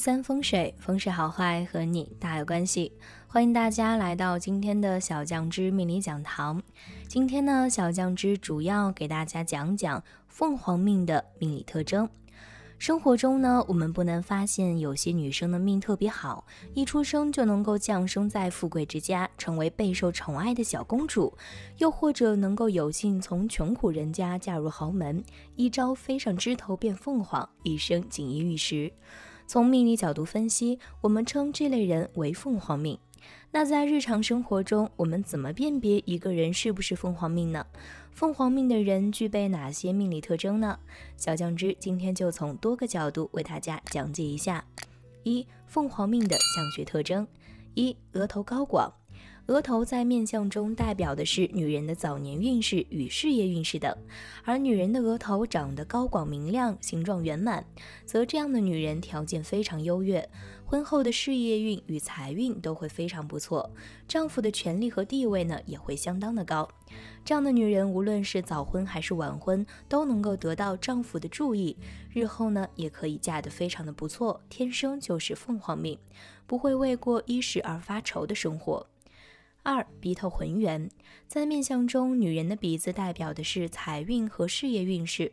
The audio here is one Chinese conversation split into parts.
三风水，风水好坏和你大有关系。欢迎大家来到今天的小酱汁命理讲堂。今天呢，小酱汁主要给大家讲讲凤凰命的命理特征。生活中呢，我们不难发现，有些女生的命特别好，一出生就能够降生在富贵之家，成为备受宠爱的小公主；又或者能够有幸从穷苦人家嫁入豪门，一朝飞上枝头变凤凰，一生锦衣玉食。从命理角度分析，我们称这类人为凤凰命。那在日常生活中，我们怎么辨别一个人是不是凤凰命呢？凤凰命的人具备哪些命理特征呢？小酱汁今天就从多个角度为大家讲解一下。一、凤凰命的相学特征：一、额头高广。额头在面相中代表的是女人的早年运势与事业运势等，而女人的额头长得高广明亮，形状圆满，则这样的女人条件非常优越，婚后的事业运与财运都会非常不错，丈夫的权利和地位呢也会相当的高。这样的女人无论是早婚还是晚婚，都能够得到丈夫的注意，日后呢也可以嫁得非常的不错，天生就是凤凰命，不会为过一时而发愁的生活。二鼻头浑圆，在面相中，女人的鼻子代表的是财运和事业运势，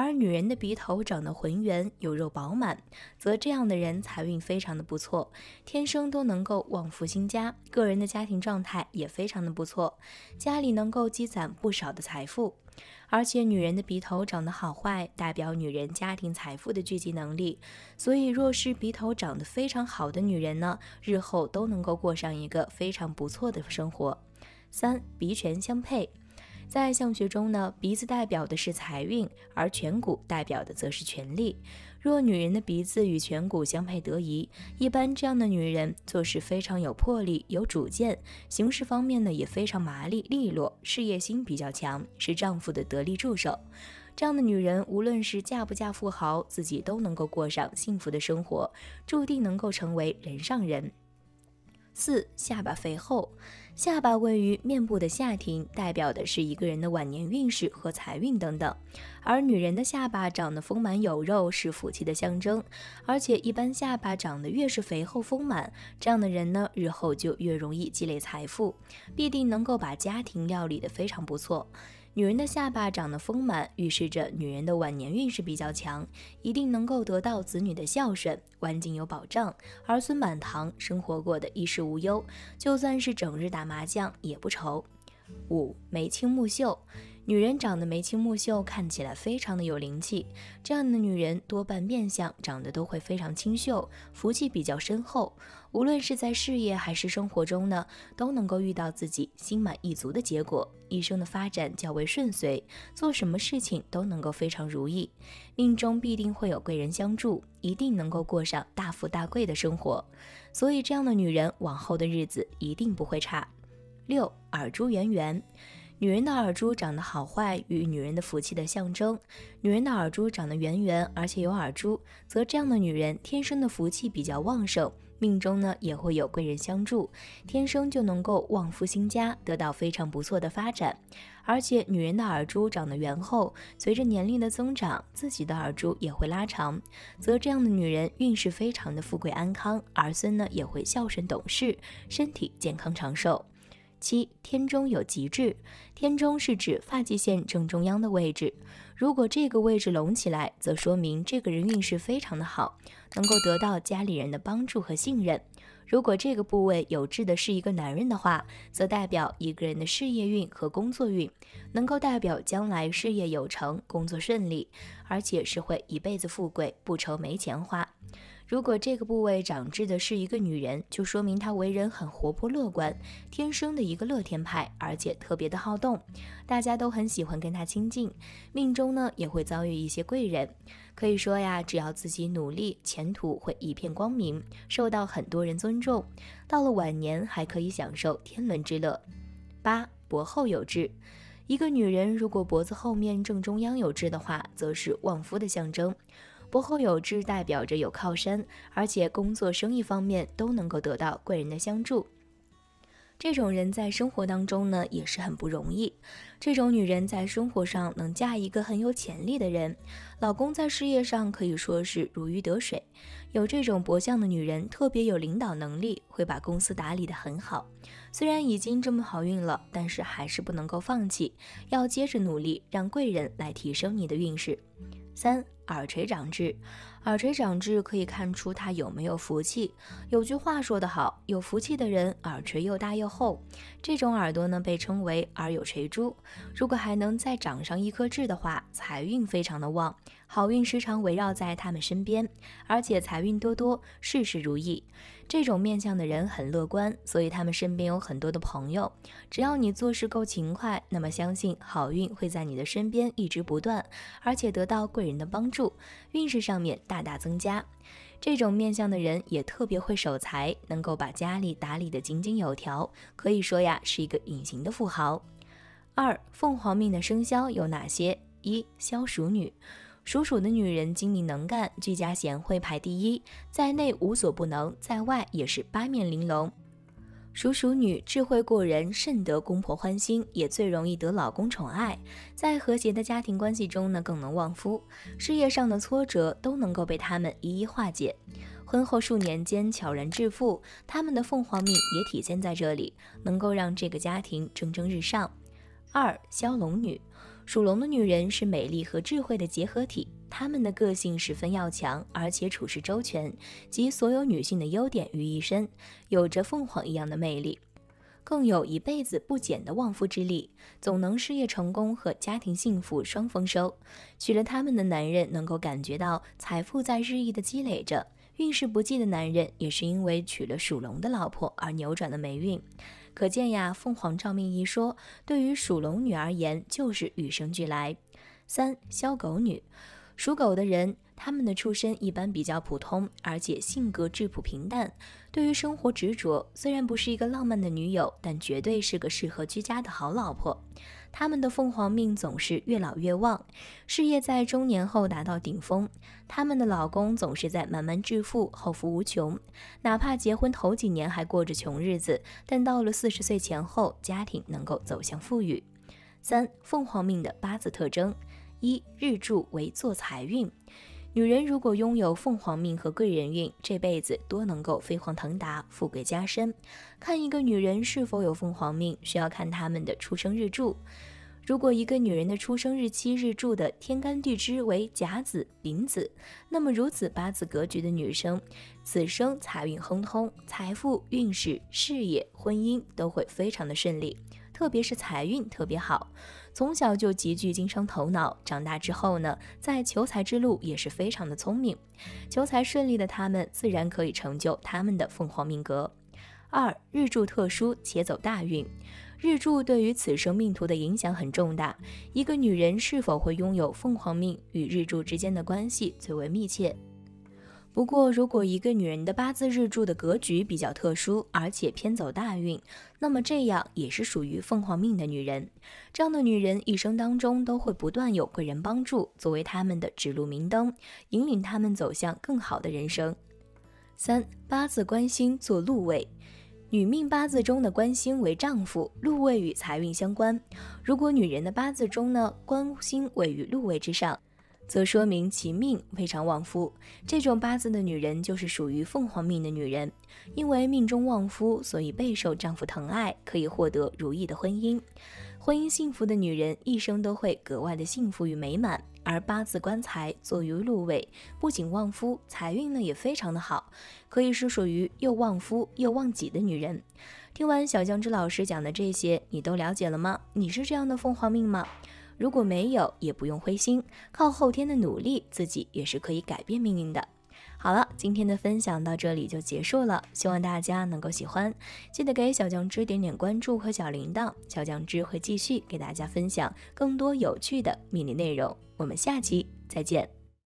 而女人的鼻头长得浑圆有肉饱满，则这样的人财运非常的不错，天生都能够旺夫兴家，个人的家庭状态也非常的不错，家里能够积攒不少的财富。而且女人的鼻头长得好坏，代表女人家庭财富的聚集能力。所以，若是鼻头长得非常好的女人呢，日后都能够过上一个非常不错的生活。三鼻权相配。在相学中呢，鼻子代表的是财运，而颧骨代表的则是权力。若女人的鼻子与颧骨相配得宜，一般这样的女人做事非常有魄力、有主见，行事方面呢也非常麻利利落，事业心比较强，是丈夫的得力助手。这样的女人，无论是嫁不嫁富豪，自己都能够过上幸福的生活，注定能够成为人上人。四下巴肥厚，下巴位于面部的下庭，代表的是一个人的晚年运势和财运等等。而女人的下巴长得丰满有肉，是福气的象征。而且一般下巴长得越是肥厚丰满，这样的人呢，日后就越容易积累财富，必定能够把家庭料理得非常不错。女人的下巴长得丰满，预示着女人的晚年运势比较强，一定能够得到子女的孝顺，晚景有保障，儿孙满堂，生活过得衣食无忧，就算是整日打麻将也不愁。五眉清目秀。女人长得眉清目秀，看起来非常的有灵气。这样的女人多半面相长得都会非常清秀，福气比较深厚。无论是在事业还是生活中呢，都能够遇到自己心满意足的结果，一生的发展较为顺遂，做什么事情都能够非常如意。命中必定会有贵人相助，一定能够过上大富大贵的生活。所以这样的女人往后的日子一定不会差。六耳珠圆圆。女人的耳珠长得好坏与女人的福气的象征。女人的耳珠长得圆圆，而且有耳珠，则这样的女人天生的福气比较旺盛，命中呢也会有贵人相助，天生就能够旺夫兴家，得到非常不错的发展。而且女人的耳珠长得圆厚，随着年龄的增长，自己的耳珠也会拉长，则这样的女人运势非常的富贵安康，儿孙呢也会孝顺懂事，身体健康长寿。七天中有极痣，天中是指发际线正中央的位置。如果这个位置隆起来，则说明这个人运势非常的好，能够得到家里人的帮助和信任。如果这个部位有痣的是一个男人的话，则代表一个人的事业运和工作运，能够代表将来事业有成、工作顺利，而且是会一辈子富贵，不愁没钱花。如果这个部位长痣的是一个女人，就说明她为人很活泼乐观，天生的一个乐天派，而且特别的好动，大家都很喜欢跟她亲近。命中呢也会遭遇一些贵人，可以说呀，只要自己努力，前途会一片光明，受到很多人尊重。到了晚年还可以享受天伦之乐。八脖后有痣，一个女人如果脖子后面正中央有痣的话，则是旺夫的象征。薄后有痣代表着有靠山，而且工作、生意方面都能够得到贵人的相助。这种人在生活当中呢也是很不容易。这种女人在生活上能嫁一个很有潜力的人，老公在事业上可以说是如鱼得水。有这种博相的女人，特别有领导能力，会把公司打理得很好。虽然已经这么好运了，但是还是不能够放弃，要接着努力，让贵人来提升你的运势。三耳垂长痣，耳垂长痣可以看出他有没有福气。有句话说得好，有福气的人耳垂又大又厚，这种耳朵呢被称为耳有垂珠。如果还能再长上一颗痣的话，财运非常的旺，好运时常围绕在他们身边，而且财运多多，事事如意。这种面相的人很乐观，所以他们身边有很多的朋友。只要你做事够勤快，那么相信好运会在你的身边一直不断，而且得到贵人的帮助，运势上面大大增加。这种面相的人也特别会守财，能够把家里打理得井井有条，可以说呀是一个隐形的富豪。二凤凰命的生肖有哪些？一肖鼠女。属鼠的女人精明能干，居家贤惠排第一，在内无所不能，在外也是八面玲珑。属鼠女智慧过人，甚得公婆欢心，也最容易得老公宠爱。在和谐的家庭关系中呢，更能旺夫。事业上的挫折都能够被他们一一化解。婚后数年间悄然致富，他们的凤凰命也体现在这里，能够让这个家庭蒸蒸日上。二骁龙女。属龙的女人是美丽和智慧的结合体，她们的个性十分要强，而且处事周全，集所有女性的优点于一身，有着凤凰一样的魅力，更有一辈子不减的旺夫之力，总能事业成功和家庭幸福双丰收。娶了她们的男人能够感觉到财富在日益的积累着，运势不济的男人也是因为娶了属龙的老婆而扭转了霉运。可见呀，凤凰照命一说，对于属龙女而言就是与生俱来。三肖狗女，属狗的人，他们的出身一般比较普通，而且性格质朴平淡，对于生活执着。虽然不是一个浪漫的女友，但绝对是个适合居家的好老婆。他们的凤凰命总是越老越旺，事业在中年后达到顶峰。他们的老公总是在慢慢致富，后福无穷。哪怕结婚头几年还过着穷日子，但到了四十岁前后，家庭能够走向富裕。三凤凰命的八字特征：一日柱为坐财运。女人如果拥有凤凰命和贵人运，这辈子多能够飞黄腾达、富贵加身。看一个女人是否有凤凰命，需要看她们的出生日柱。如果一个女人的出生日期日柱的天干地支为甲子、丙子，那么如此八字格局的女生，此生财运亨通，财富、运势、事业、婚姻都会非常的顺利。特别是财运特别好，从小就极具经商头脑，长大之后呢，在求财之路也是非常的聪明，求财顺利的他们自然可以成就他们的凤凰命格。二日柱特殊且走大运，日柱对于此生命途的影响很重大，一个女人是否会拥有凤凰命与日柱之间的关系最为密切。不过，如果一个女人的八字日柱的格局比较特殊，而且偏走大运，那么这样也是属于凤凰命的女人。这样的女人一生当中都会不断有贵人帮助，作为他们的指路明灯，引领他们走向更好的人生。三八字官星做禄位，女命八字中的官星为丈夫，禄位与财运相关。如果女人的八字中呢，官星位于禄位之上。则说明其命非常旺夫，这种八字的女人就是属于凤凰命的女人。因为命中旺夫，所以备受丈夫疼爱，可以获得如意的婚姻。婚姻幸福的女人一生都会格外的幸福与美满。而八字官财坐于禄位，不仅旺夫，财运呢也非常的好，可以是属于又旺夫又旺己的女人。听完小江之老师讲的这些，你都了解了吗？你是这样的凤凰命吗？如果没有，也不用灰心，靠后天的努力，自己也是可以改变命运的。好了，今天的分享到这里就结束了，希望大家能够喜欢，记得给小酱汁点点关注和小铃铛，小酱汁会继续给大家分享更多有趣的命理内容。我们下期再见。